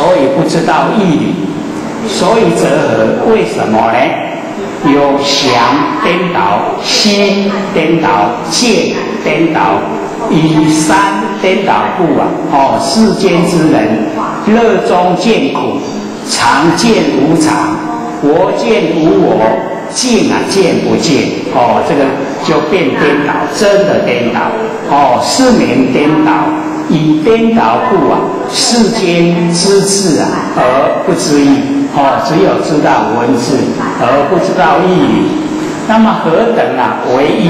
所以不知道义理，所以则合。为什么呢？有想颠倒、心颠倒、见颠倒、以三颠倒故啊！哦，世间之人乐中见苦，常见无常，我见无我。见啊，见不见？哦，这个就变颠倒，真的颠倒。哦，失眠颠倒，颠倒故啊，世间知字啊，而不知义。哦，只有知道文字，而不知道意义。那么何等啊为义？